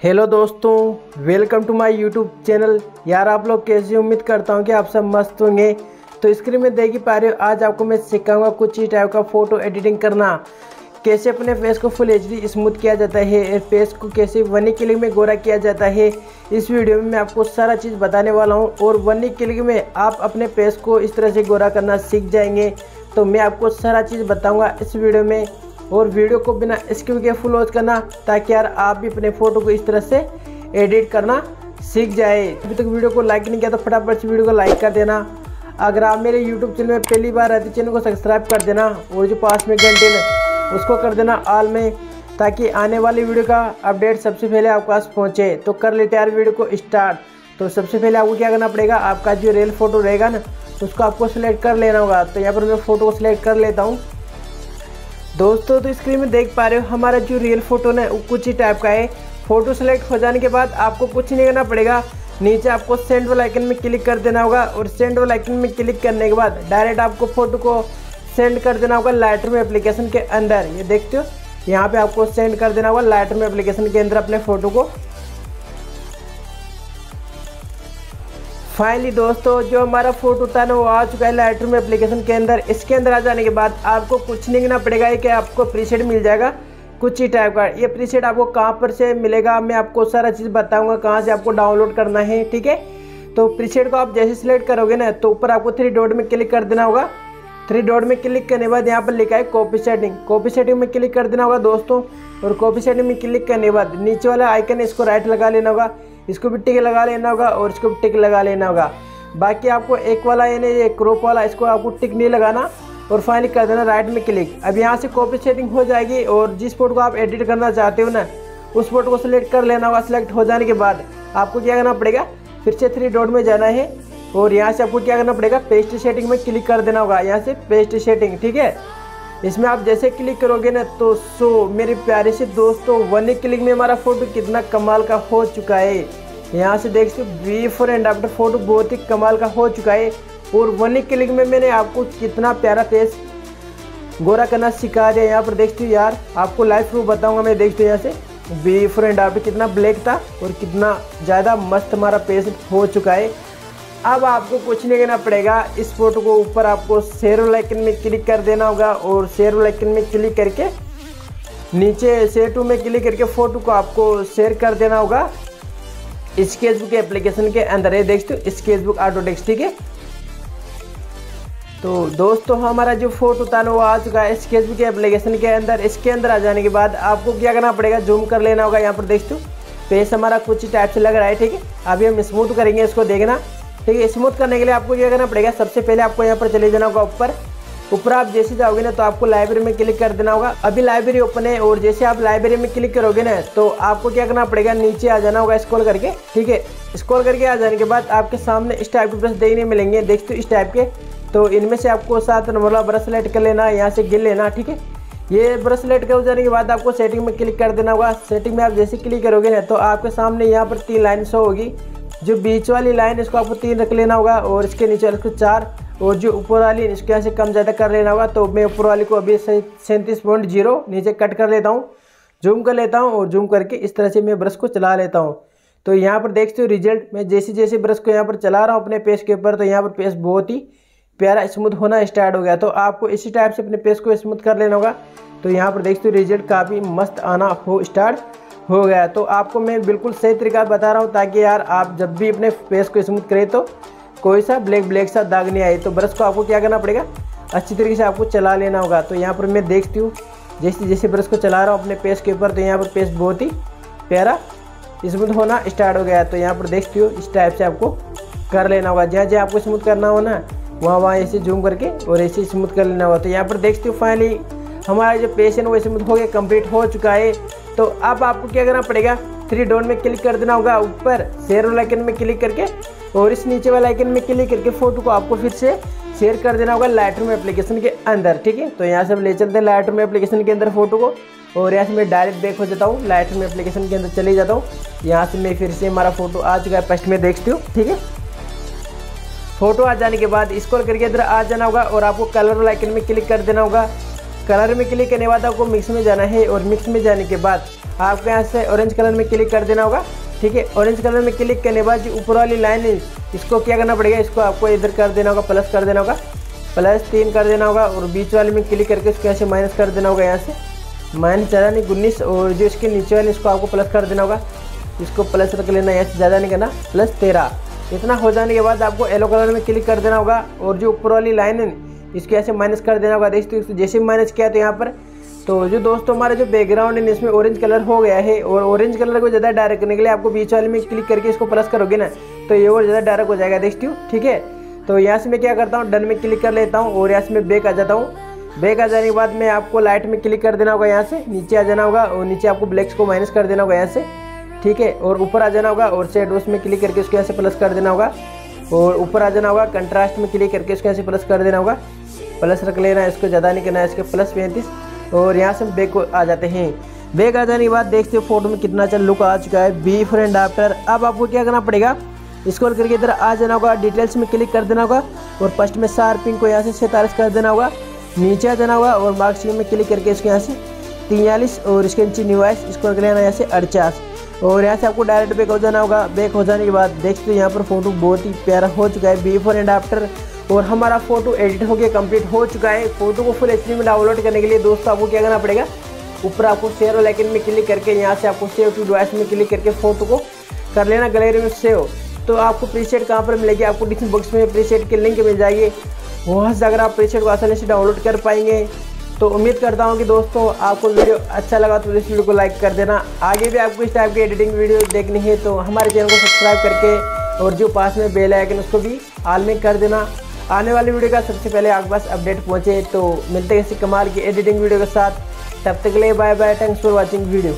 Hello दोस्तों, welcome to my YouTube channel. यार, आप लोग कैसे उम्मीद करता हूँ कि आप सब मस्त होंगे। तो स्क्रीन में देख ही पा रहे हो, आज आपको मैं सिखाऊँगा कुछ ही टाइप का फ़ोटो एडिटिंग करना। कैसे अपने फेस को फुल एचडी स्मूथ किया जाता है फेस को कैसे वनी क्लिक में गोरा किया जाता है, इस वीडियो में मैं आपको सारा चीज़ बताने वाला हूँ। और वनी क्लिक में, आप अपने फेस को इस तरह से गोरा करना सीख जाएँगे। तो मैं आपको सारा चीज़ बताऊँगा इस वीडियो में। और वीडियो को बिना स्किप के फुल वॉच करना, ताकि यार आप भी अपने फ़ोटो को इस तरह से एडिट करना सीख जाए। अभी तक वीडियो को लाइक नहीं किया तो फटाफट से वीडियो को लाइक कर देना। अगर आप मेरे यूट्यूब चैनल में पहली बार रहते चैनल को सब्सक्राइब कर देना और जो पास में घंटे उसको कर देना ऑल में, ताकि आने वाली वीडियो का अपडेट सबसे पहले आपके पास पहुँचे। तो कर लेते यार वीडियो को स्टार्ट तो सबसे पहले आपको क्या करना पड़ेगा, आपका जो रियल फ़ोटो रहेगा ना तो उसको आपको सिलेक्ट कर लेना होगा। तो यहाँ पर मैं फ़ोटो को सिलेक्ट कर लेता हूँ। दोस्तों तो स्क्रीन में देख पा रहे हो, हमारा जो रियल फ़ोटो ना, वो कुछ ही टाइप का है। फ़ोटो सेलेक्ट हो जाने के बाद आपको कुछ नहीं करना पड़ेगा। नीचे आपको सेंड वाला आइकन में क्लिक कर देना होगा और सेंड वाला आइकन में क्लिक करने के बाद डायरेक्ट आपको फ़ोटो को सेंड कर देना होगा लाइटर में एप्लीकेशन के अंदर। ये देखते हो, यहाँ पे आपको सेंड कर देना होगा लाइटर में एप्लीकेशन के अंदर अपने फ़ोटो को। फाइनली दोस्तों, जो हमारा फ़ोटो था ना, वो आ चुका है लाइट रूम एप्लीकेशन के अंदर। इसके अंदर आ जाने के बाद आपको कुछ नहीं करना पड़ेगा कि आपको प्रीसेट मिल जाएगा, कुछ ही टाइप का। ये प्रीसेट आपको कहाँ पर से मिलेगा, मैं आपको सारा चीज़ बताऊँगा, कहाँ से आपको डाउनलोड करना है, ठीक है? तो प्रीसेट को आप जैसे सिलेक्ट करोगे ना तो ऊपर आपको थ्री डॉट में क्लिक कर देना होगा। थ्री डॉट में क्लिक करने के बाद यहाँ पर लिखा है कॉपी सेटिंग कॉपी सेटिंग में क्लिक कर देना होगा, दोस्तों, और कॉपी सेटिंग में क्लिक करने के बाद नीचे वाला आइकन इसको राइट लगा लेना होगा। इसको भी टिक लगा लेना होगा और इसको भी टिक लगा लेना होगा। बाकी आपको एक वाला यानी ये क्रॉप वाला, इसको आपको टिक नहीं लगाना और फाइनली कर देना राइट में क्लिक। अब यहाँ से कॉपी सेटिंग हो जाएगी और जिस फ़ोटो को आप एडिट करना चाहते हो ना, उस फ़ोटो को सिलेक्ट कर लेना होगा। सिलेक्ट हो जाने के बाद आपको क्या करना पड़ेगा? फिर से थ्री डॉट में जाना है और यहाँ से आपको क्या करना पड़ेगा? पेस्ट सेटिंग में क्लिक कर देना होगा। यहाँ से पेस्ट सेटिंग ठीक है? इसमें आप जैसे क्लिक करोगे ना तो सो मेरे प्यारे से दोस्तों वन क्लिक में हमारा फ़ोटो कितना कमाल का हो चुका है। यहाँ से देख सकते बिफोर एंड आफ्टर फ़ोटो बहुत ही कमाल का हो चुका है। और वन क्लिक में मैंने आपको कितना प्यारा फेस गोरा करना सिखा दिया। यहाँ पर देखती हो यार, आपको लाइव प्रूफ बताऊँगा मैं देखती हूँ यहाँ से। बिफोर एंड आफ्टर कितना ब्लैक था और कितना ज़्यादा मस्त हमारा फेस हो चुका है। अब आपको कुछ नहीं करना पड़ेगा। इस फ़ोटो को ऊपर आपको शेयर लाइकन में क्लिक कर देना होगा और शेयर लाइकन में क्लिक करके नीचे शेयर टू में क्लिक करके फ़ोटो को आपको शेयर कर देना होगा। स्केचबुक एप्लीकेशन के अंदर है, देख सकते हो स्केचबुक ऑटोडेक्स ठीक है? तो दोस्तों, हमारा जो फ़ोटो था ना, वो आ चुका है स्केचबुक एप्लीकेशन के अंदर। इसके अंदर आ जाने के बाद आपको क्या करना पड़ेगा जूम कर लेना होगा यहाँ पर, देख सकते हो। फेस हमारा कुछ टाइप से लग रहा है, ठीक है? अभी हम स्मूथ करेंगे, इसको देखना। ठीक है स्मूथ करने के लिए आपको क्या करना पड़ेगा? सबसे पहले आपको यहाँ पर चले जाना होगा ऊपर। ऊपर आप जैसे जाओगे ना तो आपको लाइब्रेरी में क्लिक कर देना होगा। अभी लाइब्रेरी ओपन है और जैसे आप लाइब्रेरी में क्लिक करोगे ना तो आपको क्या करना पड़ेगा? नीचे आ जाना होगा स्क्रॉल करके, ठीक है? स्क्रॉल करके आ जाने के बाद आपके सामने इस टाइप के ब्रश देखने मिलेंगे। देखते इस टाइप के। तो इनमें से आपको सात नंबर वाला ब्रश सेलेक्ट कर लेना, यहाँ से गिर लेना, ठीक है? ये ब्रश सेलेक्ट कर जाने के बाद आपको सेटिंग में क्लिक कर देना होगा। सेटिंग में आप जैसे क्लिक करोगे ना तो आपके सामने यहाँ पर तीन लाइन शो होगी। जो बीच वाली लाइन, इसको आपको तीन रख लेना होगा और इसके नीचे इसको चार, और जो ऊपर वाली, इसके यहाँ से कम ज़्यादा कर लेना होगा तो मैं ऊपर वाली को अभी सैंतीस पॉइंट ज़ीरो नीचे कट कर लेता हूँ, जूम कर लेता हूँ, और जूम करके इस तरह से मैं ब्रश को चला लेता हूँ। तो यहाँ पर देखते हो रिज़ल्ट, मैं जैसे जैसे ब्रश को यहाँ पर चला रहा हूँ अपने पेज के ऊपर तो यहाँ पर पेज बहुत ही प्यारा स्मूथ होना स्टार्ट हो गया। तो आपको इसी टाइप से अपने पेज को स्मूथ कर लेना होगा। तो यहाँ पर देखते हो रिज़ल्ट काफ़ी मस्त आना हो स्टार्ट। हो गया। तो आपको मैं बिल्कुल सही तरीका बता रहा हूँ ताकि यार आप जब भी अपने फेस को स्मूथ करें तो कोई सा ब्लैक ब्लैक सा दाग नहीं आए। तो ब्रश को आपको क्या करना पड़ेगा? अच्छी तरीके से आपको चला लेना होगा। तो यहाँ पर मैं देखती हूँ, जैसे जैसे ब्रश को चला रहा हूँ अपने पेस्ट के ऊपर तो यहाँ पर पेस्ट बहुत ही प्यारा स्मूथ होना स्टार्ट हो गया। तो यहाँ पर देखती हूँ, इस टाइप से आपको कर लेना होगा। जहाँ जहाँ आपको स्मूथ करना हो ना, वहाँ वहाँ ऐसे जूम करके और ऐसे स्मूथ कर लेना होगा। तो यहाँ पर देखती हूँ फाइनली हमारा जो पेश है वो स्मूथ हो गया कंप्लीट हो चुका है। तो अब आपको क्या करना पड़ेगा? थ्री डॉट में क्लिक कर देना होगा। ऊपर शेयर वाला आइकन में क्लिक करके और इस नीचे वाला आइकन में क्लिक करके फ़ोटो को आपको फिर से शेयर कर देना होगा लाइट रूम एप्लीकेशन के अंदर, ठीक है? तो यहाँ से हम ले चलते हैं लाइट रूम एप्लीकेशन के अंदर फ़ोटो को और यहाँ से मैं डायरेक्ट बैक हो जाता हूँ। लाइट रूम एप्लीकेशन के अंदर चले जाता हूँ। यहाँ से मैं फिर से हमारा फ़ोटो आ चुका है फ़र्स्ट में देखती हूँ, ठीक है? फ़ोटो आ जाने के बाद स्क्रॉल करके इधर आ जाना होगा और आपको कलर वाला आइकन में क्लिक कर देना होगा। कलर में क्लिक करने बाद आपको मिक्स में जाना है और मिक्स में जाने के बाद आपको यहाँ से ऑरेंज कलर में क्लिक कर देना होगा। ठीक है? ऑरेंज कलर में क्लिक करने बाद जो ऊपर वाली लाइन है, इसको क्या करना पड़ेगा? इसको आपको इधर कर देना होगा प्लस कर देना होगा। प्लस तीन कर देना होगा और बीच वाले में क्लिक करके इसको ऐसे माइनस कर देना होगा यहाँ से। माइनस ज़्यादा नहीं उन्नीस और जो इसके नीचे वाले, इसको आपको प्लस कर देना होगा। इसको प्लस रख लेना, यहाँ से ज़्यादा नहीं करना। प्लस तेरह। इतना हो जाने के बाद आपको येलो कलर में क्लिक कर देना होगा और जो ऊपर वाली लाइन है इसको ऐसे माइनस कर देना होगा देखते तो जैसे माइनस किया तो यहाँ पर तो जो दोस्तों हमारा जो बैकग्राउंड है इसमें ऑरेंज कलर हो गया है, और ऑरेंज कलर को ज़्यादा डायरेक्ट करने के लिए आपको बीच वाले में क्लिक करके इसको प्लस करोगे ना तो ये और ज़्यादा डायरेक्ट हो जाएगा देखती हूँ ठीक है? तो यहाँ से मैं क्या करता हूँ डन में क्लिक कर लेता हूँ, और यहाँ से मैं बैक आ जाता हूँ। बैक आ जाने के बाद मैं आपको लाइट में क्लिक कर देना होगा यहाँ से, नीचे आ जाना होगा, और नीचे आपको ब्लैक्स को माइनस कर देना होगा यहाँ से, ठीक है? और ऊपर आ जाना होगा, और सेडोस में क्लिक करके उसको यहाँ से प्लस कर देना होगा। और ऊपर आ जाना होगा कंट्रास्ट में क्लिक करके इसको ऐसे प्लस कर देना होगा। प्लस रख लेना है इसको ज़्यादा नहीं करना है इसके प्लस पैंतीस। और यहाँ से बैक आ जाते हैं। बैक आ जाने के बाद देखते हो फ़ोटो में कितना अच्छा लुक आ चुका है। बी फ्रेंड आफ्टर अब आपको क्या करना पड़ेगा? स्क्रॉल करके इधर आ जाना होगा डिटेल्स में क्लिक कर देना होगा। और फ़र्स्ट में शार्पिंग को यहाँ से सैंतालीस कर देना होगा। नीचे आ जाना होगा और मार्क्सिंग में क्लिक करके इसको यहाँ से तियालीस और इसके नीचे निवाइस इसको कर लेना यहाँ से अड़चास। और यहाँ से आपको डायरेक्ट बैक हो जाना होगा। बैक हो जाने के बाद देखते हो यहाँ पर फ़ोटो बहुत ही प्यारा हो चुका है। बिफोर एंड आफ्टर और हमारा फ़ोटो एडिट हो गया कंप्लीट हो चुका है। फ़ोटो को फुल एच में डाउनलोड करने के लिए दोस्तों आपको क्या करना पड़ेगा? ऊपर आपको शेयर और लाइकन में क्लिक करके यहाँ से आपको सेव टू डिवाइस में क्लिक करके फ़ोटो को कर लेना गैलरी में सेव तो आपको प्रीसेट कहाँ पर मिलेगी? आपको डिस्क्रिप्शन बॉक्स में प्रीसेट की लिंक मिल जाएगी। वहाँ से अगर आप प्रीसेट को आसानी से डाउनलोड कर पाएँगे। तो उम्मीद करता हूँ कि दोस्तों आपको वीडियो अच्छा लगा तो इस वीडियो को लाइक कर देना। आगे भी आपको इस टाइप की एडिटिंग वीडियो देखनी है तो हमारे चैनल को सब्सक्राइब करके और जो पास में बेल आइकन उसको भी आल में कर देना। आने वाली वीडियो का सबसे पहले आपके पास अपडेट पहुँचे तो मिलते हैं इसी कमाल की एडिटिंग वीडियो के साथ। तब तक के लिए bye bye thanks for watching video